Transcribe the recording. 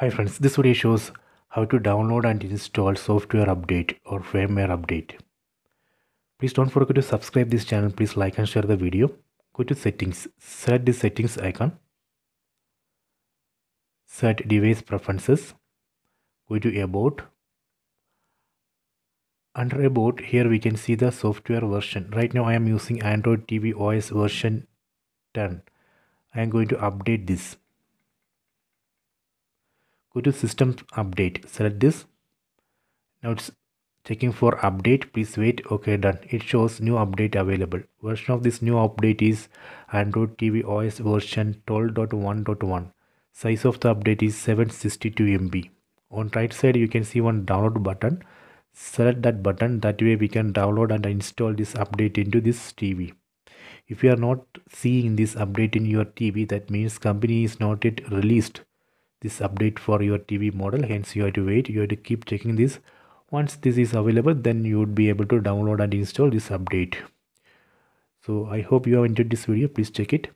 Hi friends, this video shows how to download and install software update or firmware update. Please don't forget to subscribe this channel. Please like and share the video. Go to settings, select the settings icon. Set device preferences. Go to about. Under about here we can see the software version. Right now I am using Android TV OS version 10. I am going to update this go to system update. Select this. Now it's checking for update. Please wait. Okay done. It shows new update available. Version of this new update is android tv os version 12.1.1 size of the update is 762 mb on right side you can see one download button. Select that button. That way we can download and install this update into this tv if you are not seeing this update in your tv that means company is not yet released this update for your TV model. Hence you have to wait. You have to keep checking this. Once this is available then you would be able to download and install this update. So I hope you have enjoyed this video. Please check it